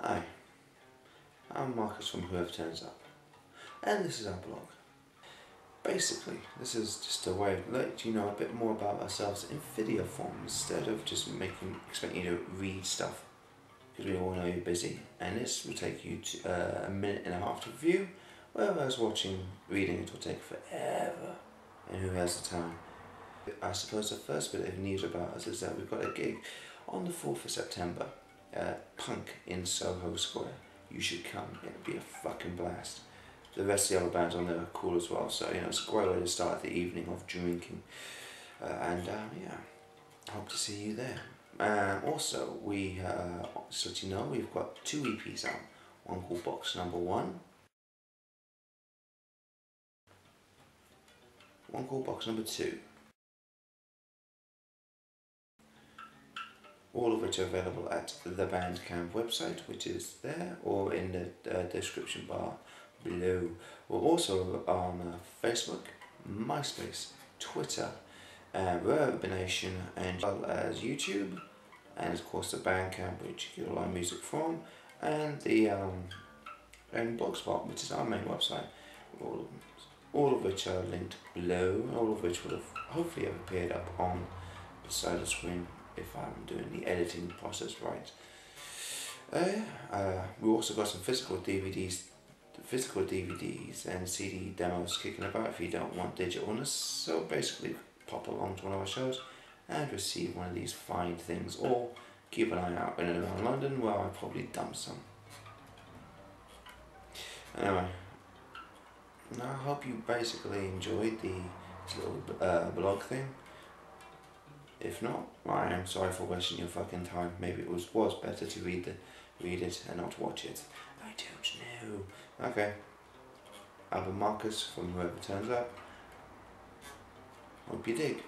Hi, I'm Marcus from Whoever Turns Up, and this is our blog. Basically, this is just a way of letting you know a bit more about ourselves in video form instead of just making expecting you to read stuff because we all know you're busy. And this will take you to uh, a minute and a half to view, whereas watching, reading it will take forever. And who has the time? I suppose the first bit of news about us is that we've got a gig on the 4th of September uh, punk in Soho Square. You should come. It'll be a fucking blast. The rest of the other bands on there are cool as well. So you know, it's a great way to start the evening of drinking. Uh, and um, yeah, hope to see you there. Um, also, we uh, so you know we've got two EPs out. One called Box Number One. One called Box Number Two. All of which are available at the Bandcamp website, which is there, or in the uh, description bar below. We're also on uh, Facebook, MySpace, Twitter, uh, ReverbNation, and as well as YouTube, and of course the Bandcamp, which you get all our music from, and the um, and Blogspot, which is our main website. All, all of which are linked below, all of which would have hopefully have appeared up on the side of the screen if I'm doing the editing process right. Uh, uh, we also got some physical DVDs, physical DVDs and CD demos kicking about if you don't want digitalness. So basically, pop along to one of our shows and receive one of these fine things, or keep an eye out in and around London where I probably dump some. Anyway, now I hope you basically enjoyed the little uh, blog thing. If not, I am sorry for wasting your fucking time. Maybe it was was better to read the read it and not watch it. I don't know. Okay. Been Marcus from Whoever Turns Up. Hope you dig.